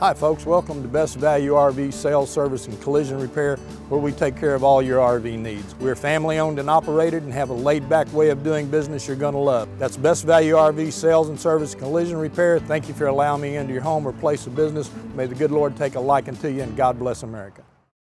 Hi folks, welcome to Best Value RV Sales Service and Collision Repair where we take care of all your RV needs. We're family owned and operated and have a laid back way of doing business you're going to love. That's Best Value RV Sales and Service Collision Repair. Thank you for allowing me into your home or place of business. May the good Lord take a liking to you and God bless America.